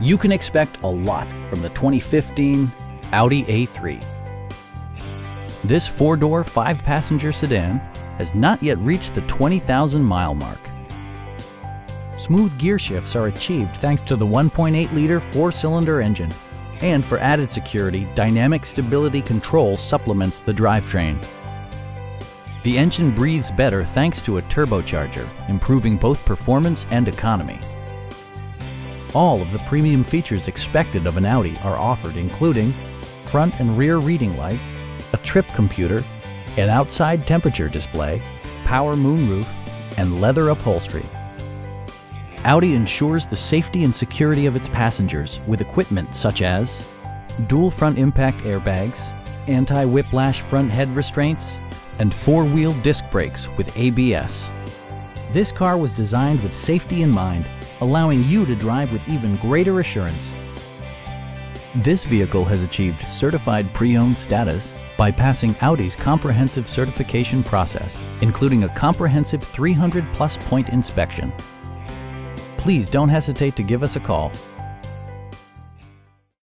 You can expect a lot from the 2015 Audi A3. This four-door, five-passenger sedan has not yet reached the 20,000 mile mark. Smooth gear shifts are achieved thanks to the 1.8-liter four-cylinder engine. And for added security, Dynamic Stability Control supplements the drivetrain. The engine breathes better thanks to a turbocharger, improving both performance and economy. All of the premium features expected of an Audi are offered including front and rear reading lights, a trip computer, an outside temperature display, power moonroof, and leather upholstery. Audi ensures the safety and security of its passengers with equipment such as dual front impact airbags, anti-whiplash front head restraints, and four-wheel disc brakes with ABS. This car was designed with safety in mind, allowing you to drive with even greater assurance. This vehicle has achieved certified pre-owned status by passing Audi's comprehensive certification process, including a comprehensive 300 plus point inspection. Please don't hesitate to give us a call